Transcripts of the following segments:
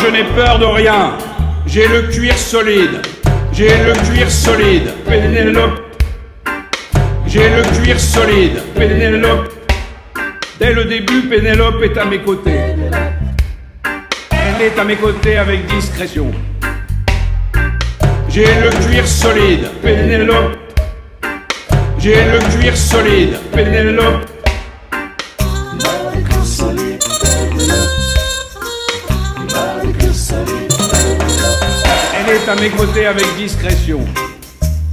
je n'ai peur de rien. J'ai le cuir solide. J'ai le cuir solide, Pénélope. J'ai le cuir solide, Pénélope. Dès le début, Pénélope est à mes côtés. Elle est à mes côtés avec discrétion. J'ai le cuir solide, Pénélope. J'ai le cuir solide. Pénélope. Elle est à mes côtés avec discrétion,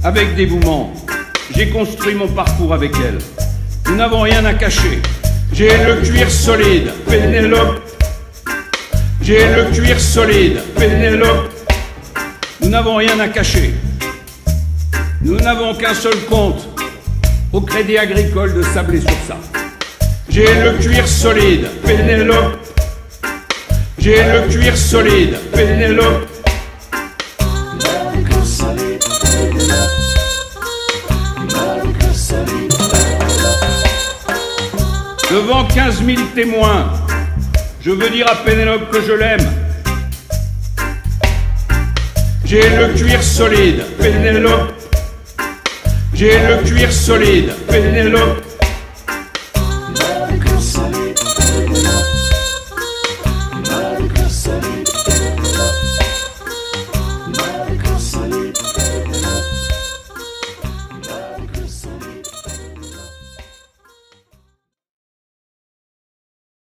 avec dévouement. J'ai construit mon parcours avec elle. Nous n'avons rien à cacher. J'ai le cuir solide, Pénélope. J'ai le cuir solide, Pénélope. Nous n'avons rien à cacher. Nous n'avons qu'un seul compte au Crédit Agricole de Sablé-sur-Sarthe. J'ai le cuir solide, Pénélope. J'ai le cuir solide, Pénélope. Devant 15 000 témoins, je veux dire à Pénélope que je l'aime. J'ai le cuir solide, Pénélope. J'ai le cuir solide, Pénélope.